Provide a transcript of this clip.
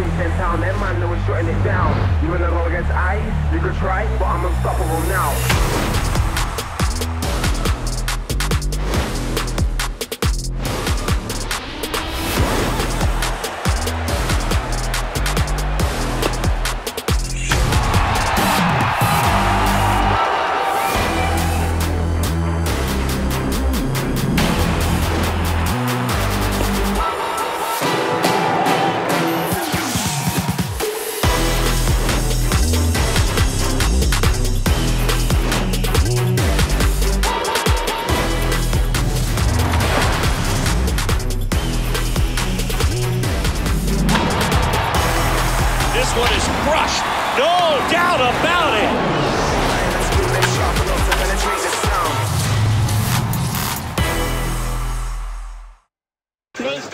streets in town, them man, they was shutting it down. You wanna go against I? You could try, but I'm unstoppable now. This one is crushed. No doubt about it. Let's